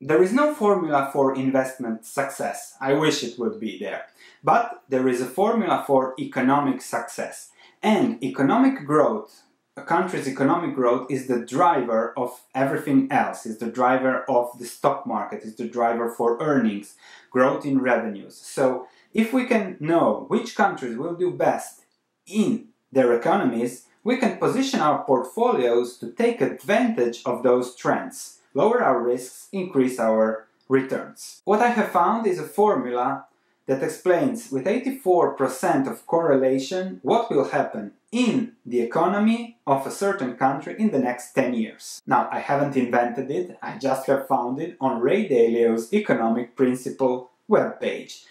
There is no formula for investment success. I wish it would be there. But there is a formula for economic success. And economic growth, a country's economic growth is the driver of everything else, is the driver of the stock market, is the driver for earnings, growth in revenues. So if we can know which countries will do best in their economies, we can position our portfolios to take advantage of those trends, lower our risks, increase our returns. What I have found is a formula that explains with 84% of correlation what will happen in the economy of a certain country in the next 10 years. Now, I haven't invented it, I just have found it on Ray Dalio's Economic Principle webpage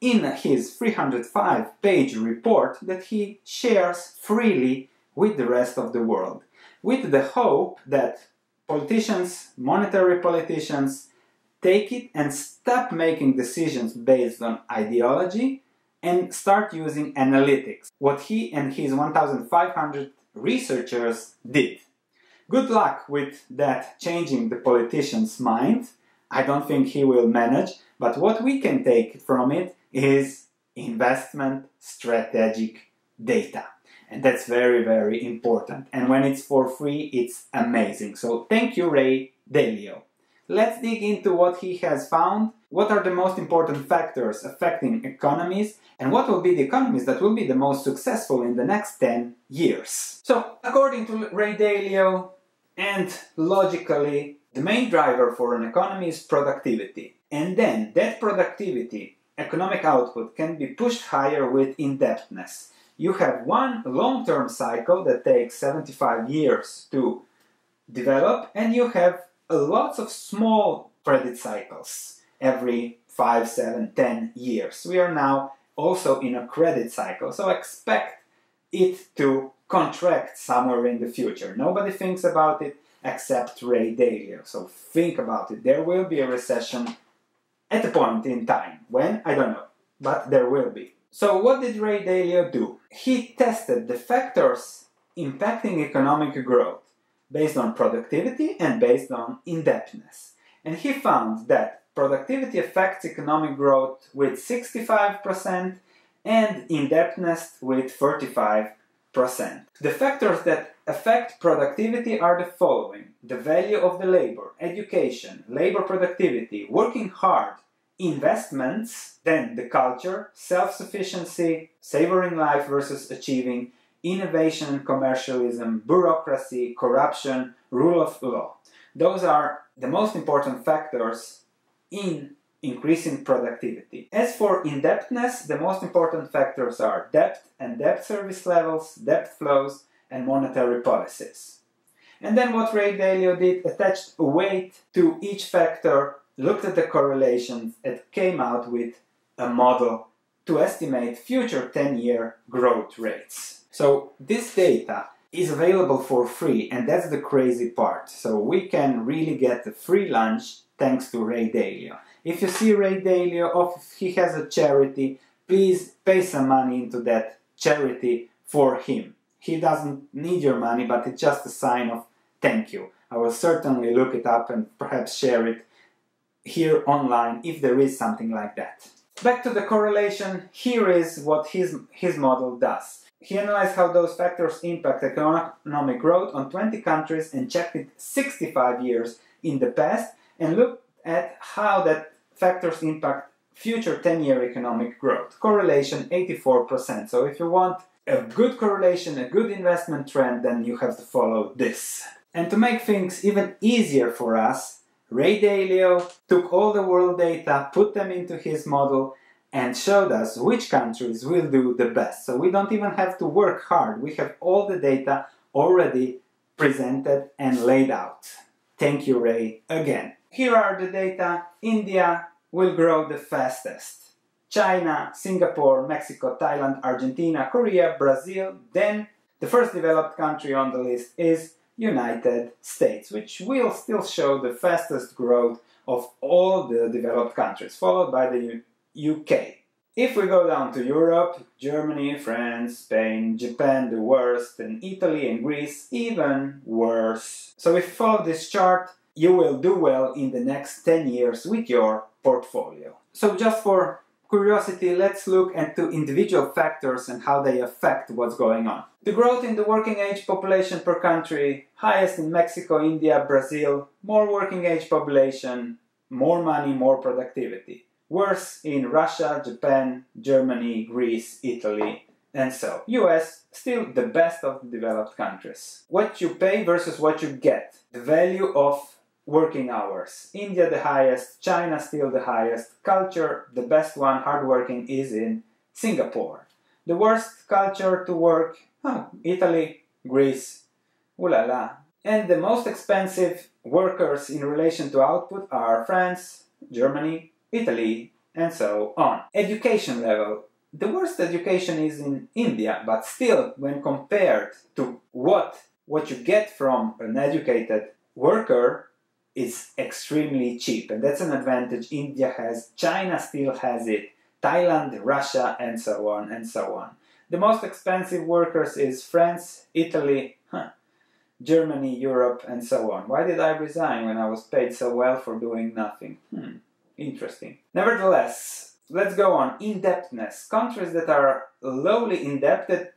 in his 305 page report that he shares freely with the rest of the world, with the hope that politicians, monetary politicians, take it and stop making decisions based on ideology and start using analytics, what he and his 1,500 researchers did. Good luck with that changing the politician's mind. I don't think he will manage, but what we can take from it is investment strategic data. And that's very, very important. And when it's for free, it's amazing. So thank you, Ray Dalio. Let's dig into what he has found. What are the most important factors affecting economies? And what will be the economies that will be the most successful in the next 10 years? So, according to Ray Dalio, and logically, the main driver for an economy is productivity. And then that productivity, economic output, can be pushed higher with indebtedness you have one long-term cycle that takes 75 years to develop and you have a lots of small credit cycles every 5, 7, 10 years. We are now also in a credit cycle, so expect it to contract somewhere in the future. Nobody thinks about it except Ray Dalio, so think about it. There will be a recession at a point in time. When? I don't know, but there will be. So what did Ray Dalio do? He tested the factors impacting economic growth based on productivity and based on indebtedness. And he found that productivity affects economic growth with 65% and indebtedness with 35%. The factors that affect productivity are the following the value of the labor, education, labor productivity, working hard, investments, then the culture, self sufficiency, savoring life versus achieving, innovation and commercialism, bureaucracy, corruption, rule of law. Those are the most important factors in increasing productivity. As for indebtedness, the most important factors are debt and debt service levels, debt flows, and monetary policies. And then what Ray Dalio did attached a weight to each factor looked at the correlations and came out with a model to estimate future 10-year growth rates. So this data is available for free and that's the crazy part. So we can really get a free lunch thanks to Ray Dalio. If you see Ray Dalio or if he has a charity, please pay some money into that charity for him. He doesn't need your money, but it's just a sign of thank you. I will certainly look it up and perhaps share it here online if there is something like that. Back to the correlation, here is what his, his model does. He analyzed how those factors impact economic growth on 20 countries and checked it 65 years in the past and looked at how that factors impact future 10-year economic growth. Correlation 84%. So if you want a good correlation, a good investment trend, then you have to follow this. And to make things even easier for us, Ray Dalio took all the world data, put them into his model, and showed us which countries will do the best. So we don't even have to work hard. We have all the data already presented and laid out. Thank you, Ray, again. Here are the data. India will grow the fastest. China, Singapore, Mexico, Thailand, Argentina, Korea, Brazil. Then the first developed country on the list is United States, which will still show the fastest growth of all the developed countries, followed by the UK. If we go down to Europe, Germany, France, Spain, Japan the worst, and Italy and Greece even worse. So if you follow this chart, you will do well in the next 10 years with your portfolio. So just for curiosity, let's look into individual factors and how they affect what's going on. The growth in the working age population per country, highest in Mexico, India, Brazil, more working age population, more money, more productivity. Worse in Russia, Japan, Germany, Greece, Italy, and so. US, still the best of the developed countries. What you pay versus what you get. The value of working hours. India the highest, China still the highest. Culture, the best one, hardworking, is in Singapore. The worst culture to work, Italy, Greece, ooh la la. And the most expensive workers in relation to output are France, Germany, Italy, and so on. Education level. The worst education is in India, but still, when compared to what what you get from an educated worker, is extremely cheap, and that's an advantage India has. China still has it. Thailand, Russia, and so on and so on. The most expensive workers is France, Italy, huh, Germany, Europe, and so on. Why did I resign when I was paid so well for doing nothing? Hmm, interesting. Nevertheless, let's go on. Indebtedness. Countries that are lowly indebted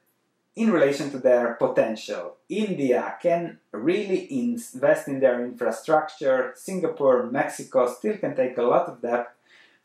in relation to their potential. India can really invest in their infrastructure. Singapore, Mexico still can take a lot of debt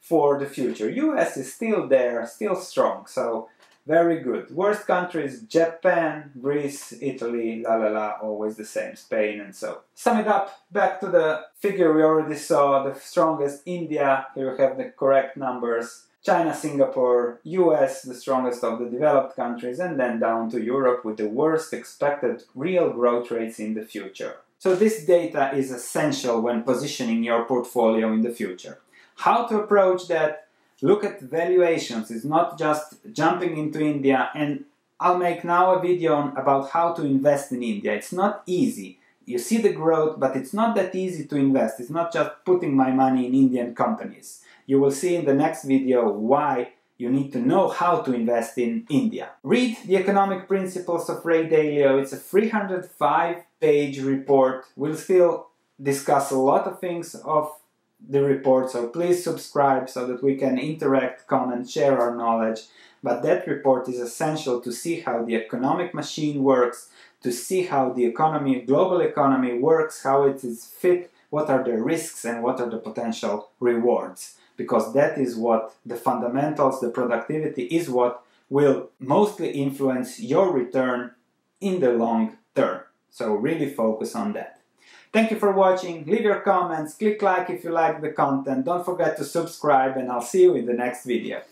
for the future. US is still there, still strong, so very good. Worst countries Japan, Greece, Italy, la la la, always the same, Spain and so. Sum it up, back to the figure we already saw, the strongest India, here we have the correct numbers. China, Singapore, US, the strongest of the developed countries, and then down to Europe with the worst expected real growth rates in the future. So this data is essential when positioning your portfolio in the future. How to approach that? Look at valuations. It's not just jumping into India and I'll make now a video on, about how to invest in India. It's not easy. You see the growth, but it's not that easy to invest. It's not just putting my money in Indian companies. You will see in the next video why you need to know how to invest in India. Read The Economic Principles of Ray Dalio. It's a 305 page report. We'll still discuss a lot of things of the report, so please subscribe so that we can interact, comment, share our knowledge. But that report is essential to see how the economic machine works, to see how the economy, global economy works, how it is fit, what are the risks and what are the potential rewards because that is what the fundamentals, the productivity is what will mostly influence your return in the long term. So really focus on that. Thank you for watching. Leave your comments, click like if you like the content. Don't forget to subscribe and I'll see you in the next video.